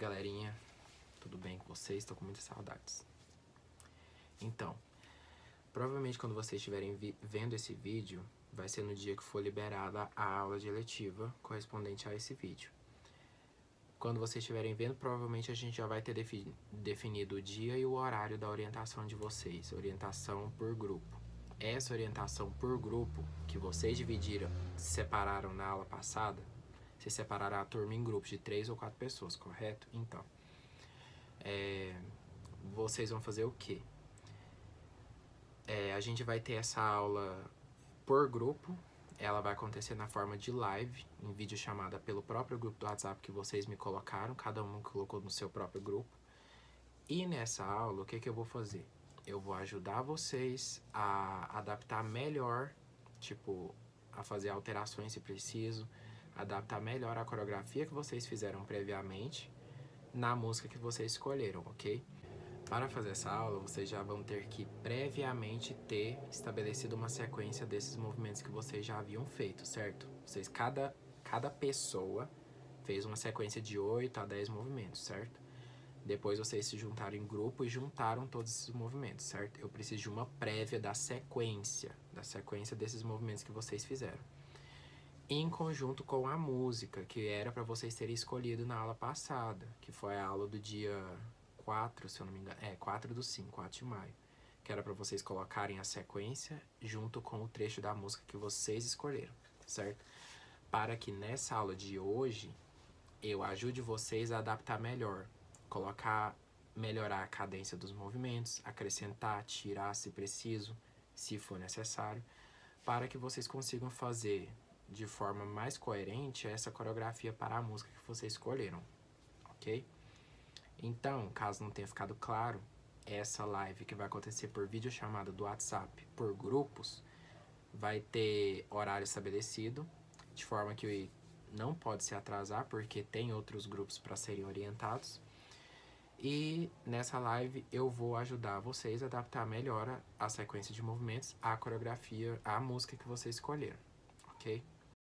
galerinha, tudo bem com vocês? Estou com muitas saudades. Então, provavelmente quando vocês estiverem vendo esse vídeo, vai ser no dia que for liberada a aula de eletiva correspondente a esse vídeo. Quando vocês estiverem vendo, provavelmente a gente já vai ter defi definido o dia e o horário da orientação de vocês, orientação por grupo. Essa orientação por grupo que vocês dividiram, separaram na aula passada, vocês separaram a turma em grupos de três ou quatro pessoas, correto? Então, é, vocês vão fazer o quê? É, a gente vai ter essa aula por grupo, ela vai acontecer na forma de live, em vídeo chamada pelo próprio grupo do WhatsApp que vocês me colocaram, cada um colocou no seu próprio grupo. E nessa aula, o que, que eu vou fazer? Eu vou ajudar vocês a adaptar melhor, tipo, a fazer alterações se preciso, adaptar melhor a coreografia que vocês fizeram previamente na música que vocês escolheram, ok? Para fazer essa aula, vocês já vão ter que previamente ter estabelecido uma sequência desses movimentos que vocês já haviam feito, certo? Vocês, cada, cada pessoa fez uma sequência de 8 a 10 movimentos, certo? Depois vocês se juntaram em grupo e juntaram todos esses movimentos, certo? Eu preciso de uma prévia da sequência, da sequência desses movimentos que vocês fizeram em conjunto com a música, que era para vocês terem escolhido na aula passada, que foi a aula do dia 4, se eu não me engano, é 4 do 5, 4 de maio, que era para vocês colocarem a sequência junto com o trecho da música que vocês escolheram, certo? Para que nessa aula de hoje eu ajude vocês a adaptar melhor, colocar, melhorar a cadência dos movimentos, acrescentar, tirar se preciso, se for necessário, para que vocês consigam fazer de forma mais coerente essa coreografia para a música que vocês escolheram, ok? Então, caso não tenha ficado claro, essa live que vai acontecer por vídeo chamada do WhatsApp por grupos vai ter horário estabelecido, de forma que não pode se atrasar, porque tem outros grupos para serem orientados. E nessa live eu vou ajudar vocês a adaptar melhor a sequência de movimentos, a coreografia, a música que vocês escolheram, ok?